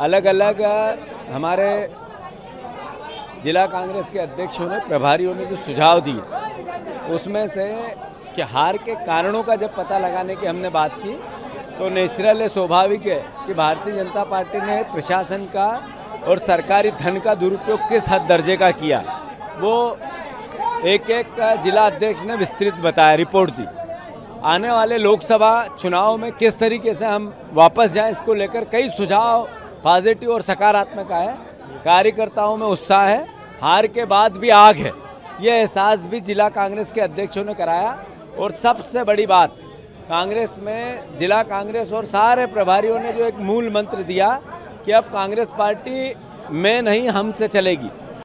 अलग अलग हमारे जिला कांग्रेस के अध्यक्षों ने प्रभारियों ने जो सुझाव दिए, उसमें से कि हार के कारणों का जब पता लगाने की हमने बात की तो नेचुरल है, स्वाभाविक है कि भारतीय जनता पार्टी ने प्रशासन का और सरकारी धन का दुरुपयोग किस हद दर्जे का किया। वो एक एक जिला अध्यक्ष ने विस्तृत बताया, रिपोर्ट दी। आने वाले लोकसभा चुनाव में किस तरीके से हम वापस जाएँ, इसको लेकर कई सुझाव पॉजिटिव और सकारात्मक आए। कार्यकर्ताओं में उत्साह है। हार के बाद भी आग है। ये एहसास भी जिला कांग्रेस के अध्यक्षों ने कराया। और सबसे बड़ी बात, कांग्रेस में जिला कांग्रेस और सारे प्रभारियों ने जो एक मूल मंत्र दिया कि अब कांग्रेस पार्टी में नहीं, हमसे चलेगी।